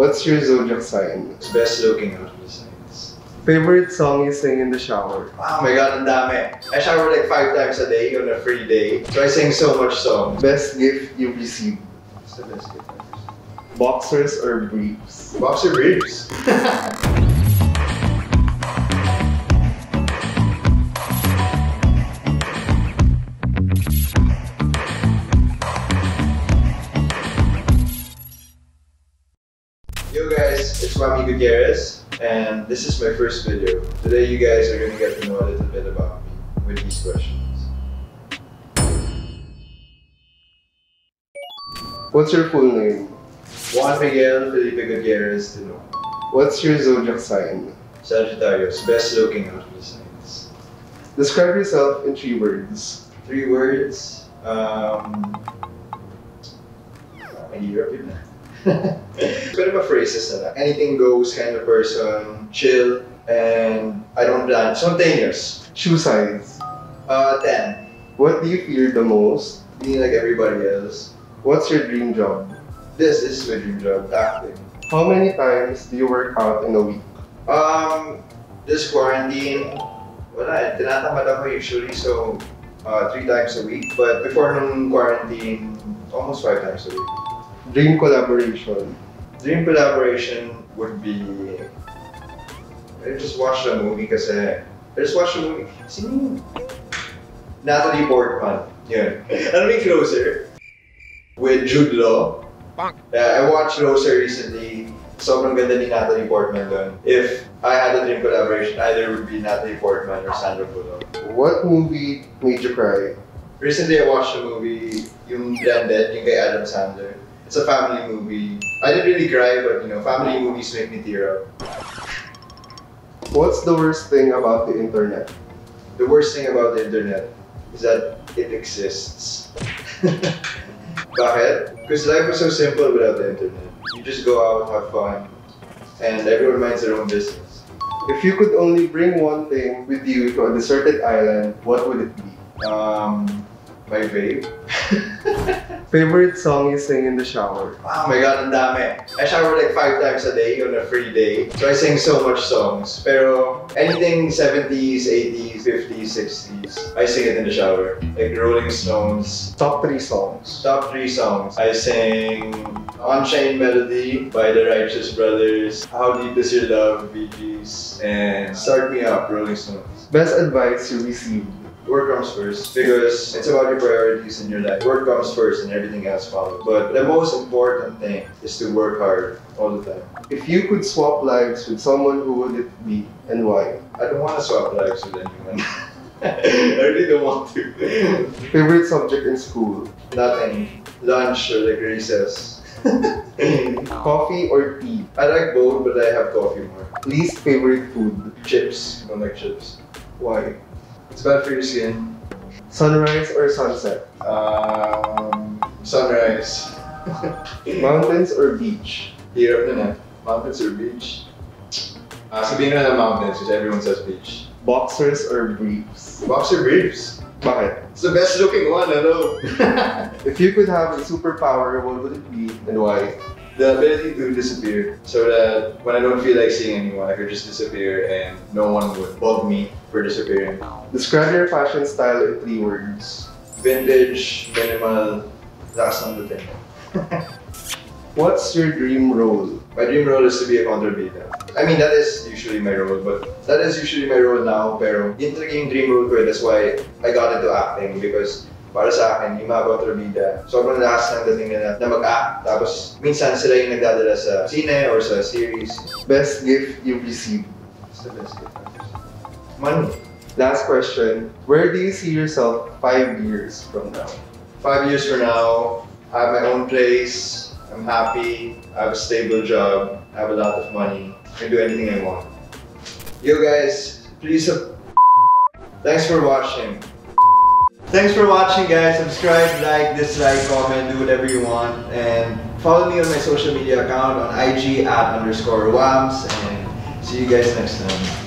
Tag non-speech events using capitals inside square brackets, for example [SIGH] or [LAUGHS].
What's your zodiac sign? It's best looking out of the signs. Favorite song you sing in the shower? Oh my god, ang dami. I shower like five times a day on a free day. So I sing so much songs. Best gift you've received? What's the best gift I've received? Boxers or briefs? Boxer briefs. [LAUGHS] Yo guys, it's Juami Gutierrez, and this is my first video. Today you guys are gonna get to know a little bit about me with these questions. What's your full name? Juan Miguel Felipe Gutierrez de know. What's your zodiac sign? Sagittarius, best looking out of the signs. Describe yourself in three words. Three words. Um, mahirap yun ah. It's [LAUGHS] bit of a phrases na lang. Anything goes kind of person, chill, and I don't plan. Spontaneous. Shoe size. Uh, 10. What do you fear the most? Being like everybody else. What's your dream job? This, this is my dream job, acting. How many times do you work out in a week? Um, this quarantine, wala, tinatamad ako usually, so uh, three times a week. But before nung quarantine, almost five times a week. Dream collaboration. Dream collaboration would be... I just watched a movie kasi... I just watched a movie. Sino yun? Natalie Portman. Yun. [LAUGHS] Ano yung Closer? With Jude Law. Yeah, I watched Closer recently. Sobrang ganda ni Natalie Portman doon. If I had a dream collaboration, either would be Natalie Portman or Sandra Bullock. What movie made you cry? Recently, I watched a movie, yung Blended, yung kay Adam Sandler. It's a family movie. I didn't really cry, but you know, family movies make me tear up. What's the worst thing about the internet? The worst thing about the internet is that it exists. [LAUGHS] Bakit? Because life was so simple without the internet. You just go out, have fun, and everyone minds their own business. If you could only bring one thing with you to a deserted island, what would it be? Um, my vape. Favorite song you sing in the shower? Oh my god, ang dami. I shower like five times a day on a free day. So I sing so much songs. Pero anything 70s, 80s, 50s, 60s, I sing it in the shower. Like Rolling Stones. Top three songs. Top three songs. I sing Unchained Melody by the Righteous Brothers, How Deep Is Your Love, Bee Gees, and Start Me Up, Rolling Stones. Best advice you received? Work comes first because it's about your priorities in your life. Work comes first and everything else follows. But the most important thing is to work hard all the time. If you could swap lives with someone, who would it be and why? I don't want to swap lives with anyone. [LAUGHS] I really don't want to. Favorite subject in school? Nothing. Lunch or like recess. [LAUGHS] Coffee or tea? I like both, but I have coffee more. Least favorite food? Chips. I don't like chips. Why? It's bad for your skin. Sunrise or sunset? Um, sunrise. [LAUGHS] Mountains or beach? Hirap na na. Mountains or beach? Ah, sabihin na ng mountains because everyone says beach. Boxers or briefs? Boxer briefs. Bakit? It's the best looking one, hello. [LAUGHS] If you could have a superpower, what would it be and why? The ability to disappear so that when I don't feel like seeing anyone, I could just disappear and no one would bug me for disappearing. Describe your fashion style in three words. Vintage, minimal, lakas ng dating. [LAUGHS] What's your dream role? My dream role is to be a contrabida. I mean, that is usually my role, but that is usually my role now, pero yun talaga yung dream role ko eh. That's why I got into acting because para sa akin, yung mga kontrabida, sobrang lakas ng dating nila na mag-act. Tapos, minsan sila yung nagdadala sa sine or sa series. Best gift you've received? What's the best gift I've received? Money. Last question. Where do you see yourself five years from now? Five years from now, I have my own place. I'm happy. I have a stable job. I have a lot of money. I can do anything I want. Yo guys, please. Thanks for watching. Thanks for watching guys. Subscribe, like, dislike, comment, do whatever you want. And follow me on my social media account on IG at underscore juams. And see you guys next time.